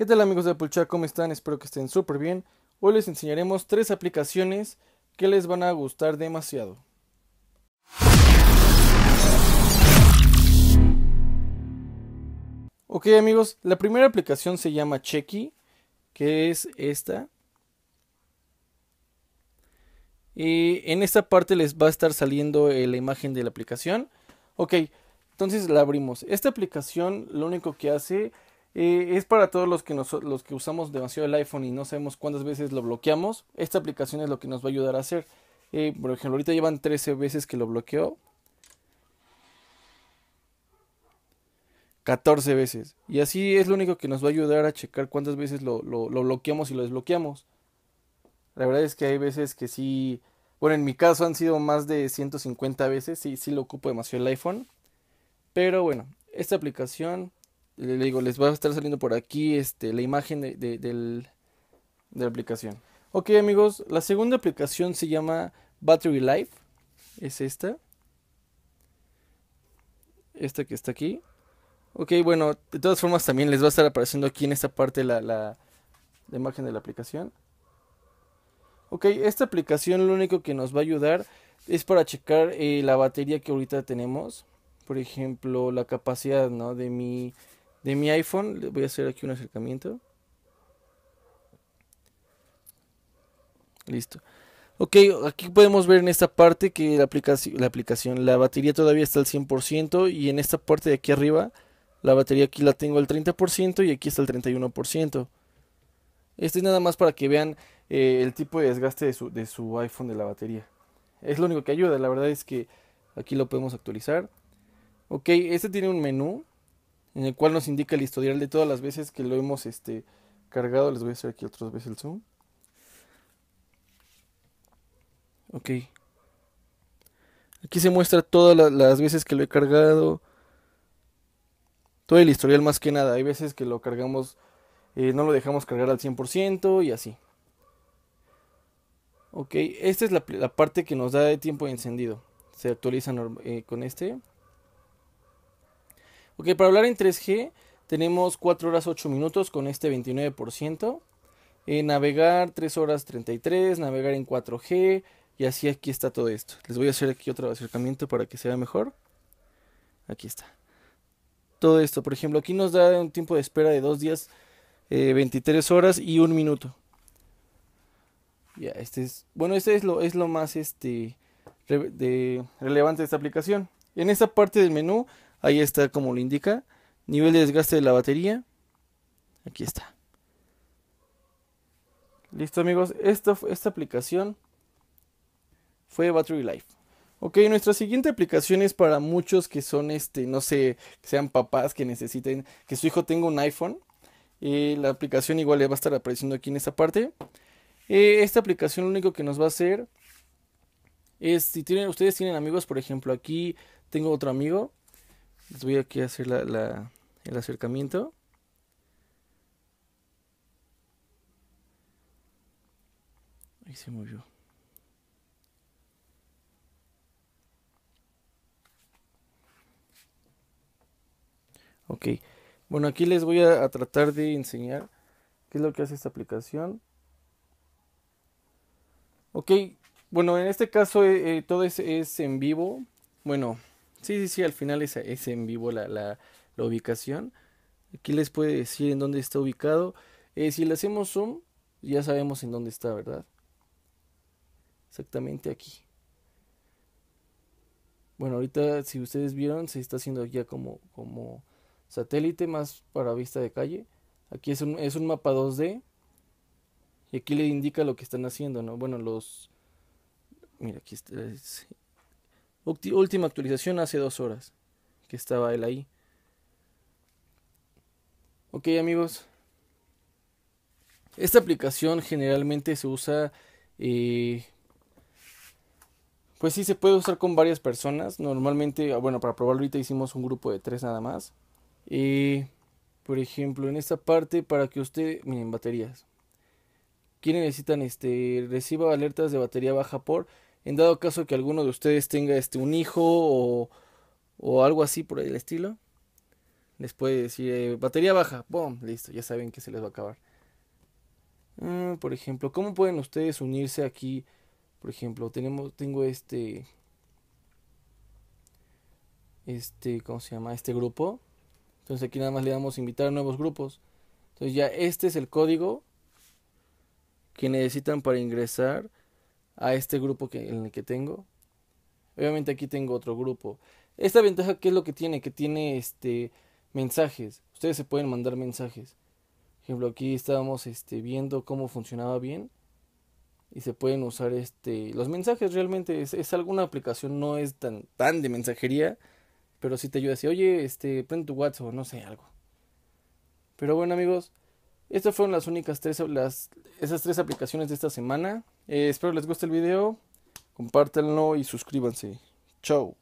¿Qué tal amigos de Apple ¿Cómo están? Espero que estén súper bien. Hoy les enseñaremos tres aplicaciones que les van a gustar demasiado. Ok amigos, la primera aplicación se llama Checky, que es esta. Y en esta parte les va a estar saliendo eh, la imagen de la aplicación. Ok, entonces la abrimos. Esta aplicación lo único que hace eh, es para todos los que, los que usamos demasiado el iPhone y no sabemos cuántas veces lo bloqueamos. Esta aplicación es lo que nos va a ayudar a hacer. Eh, por ejemplo, ahorita llevan 13 veces que lo bloqueó. 14 veces. Y así es lo único que nos va a ayudar a checar cuántas veces lo, lo, bloqueamos y lo desbloqueamos. La verdad es que hay veces que sí. Bueno, en mi caso han sido más de 150 veces. Sí, sí lo ocupo demasiado el iPhone. Pero bueno, esta aplicación le digo, les va a estar saliendo por aquí este, la imagen de, de, la aplicación. Ok amigos, la segunda aplicación se llama Battery Life. Es esta. Esta que está aquí. Ok, bueno, de todas formas también les va a estar apareciendo aquí en esta parte la, la, imagen de la aplicación. Ok, esta aplicación lo único que nos va a ayudar es para checar eh, la batería que ahorita tenemos. Por ejemplo, la capacidad ¿no? de mi de mi iPhone. Voy a hacer aquí un acercamiento. Listo. Ok, aquí podemos ver en esta parte que la aplicación, la batería todavía está al 100% y en esta parte de aquí arriba, la batería aquí la tengo al 30% y aquí está el 31%. Esto es nada más para que vean eh, el tipo de desgaste de su, de su iPhone de la batería. Es lo único que ayuda, la verdad es que aquí lo podemos actualizar. Ok, este tiene un menú en el cual nos indica el historial de todas las veces que lo hemos este, cargado. Les voy a hacer aquí otras veces el zoom. Ok. Aquí se muestra todas las veces que lo he cargado. Todo el historial más que nada. Hay veces que lo cargamos, eh, no lo dejamos cargar al 100% y así. Ok, esta es la, parte que nos da de tiempo de encendido. Se actualiza eh, con este. Ok, para hablar en 3G tenemos 4 horas 8 minutos con este 29%. Eh, navegar 3 horas 33, navegar en 4G y así aquí está todo esto. Les voy a hacer aquí otro acercamiento para que se vea mejor. Aquí está. Todo esto, por ejemplo, aquí nos da un tiempo de espera de 2 días, 23 eh, horas y 1 minuto. Ya, este es, bueno, este es lo, es lo más este, de, relevante de esta aplicación. En esta parte del menú Ahí está como lo indica. Nivel de desgaste de la batería. Aquí está. Listo amigos, esta, esta aplicación fue Battery Life. Ok, nuestra siguiente aplicación es para muchos que son, este, no sé, que sean papás que necesiten, que su hijo tenga un iPhone. y la aplicación igual le va a estar apareciendo aquí en esta parte. Eh, esta aplicación lo único que nos va a hacer es, si tienen, ustedes tienen amigos, por ejemplo, aquí tengo otro amigo les voy aquí a hacer la, el acercamiento. Ahí se movió. Ok, bueno aquí les voy a, tratar de enseñar qué es lo que hace esta aplicación. Ok, bueno en este caso eh, eh, todo es, es en vivo. Bueno, Sí, sí, sí, al final es, es en vivo la, la, la, ubicación. Aquí les puede decir en dónde está ubicado. Eh, si le hacemos zoom, ya sabemos en dónde está, ¿verdad? Exactamente aquí. Bueno, ahorita si ustedes vieron, se está haciendo ya como, como satélite más para vista de calle. Aquí es un, es un mapa 2D. Y aquí le indica lo que están haciendo, ¿no? Bueno, los... Mira, aquí está, Última actualización hace dos horas que estaba él ahí. Ok amigos. Esta aplicación generalmente se usa... Eh, pues sí, se puede usar con varias personas. Normalmente, ah, bueno, para probarlo ahorita hicimos un grupo de tres nada más. Eh, por ejemplo, en esta parte, para que usted... Miren, baterías. ¿Quiénes necesitan este... Reciba alertas de batería baja por en dado caso que alguno de ustedes tenga este un hijo o, o algo así por el estilo les puede decir eh, batería baja, boom, listo, ya saben que se les va a acabar. Ah, por ejemplo, ¿cómo pueden ustedes unirse aquí? Por ejemplo, tenemos, tengo este, este, ¿cómo se llama? Este grupo. Entonces aquí nada más le damos invitar a nuevos grupos. Entonces ya este es el código que necesitan para ingresar a este grupo que, en el que tengo. Obviamente aquí tengo otro grupo. Esta ventaja, ¿qué es lo que tiene? Que tiene este mensajes. Ustedes se pueden mandar mensajes. Por ejemplo, aquí estábamos este, viendo cómo funcionaba bien. Y se pueden usar este los mensajes realmente. Es, alguna aplicación, no es tan, tan de mensajería. Pero sí te ayuda así, oye, este, prende tu WhatsApp o no sé, algo. Pero bueno amigos, estas fueron las únicas tres, las, esas tres aplicaciones de esta semana. Eh, espero les guste el video, compártanlo y suscríbanse. Chao.